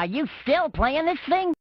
Are you still playing this thing?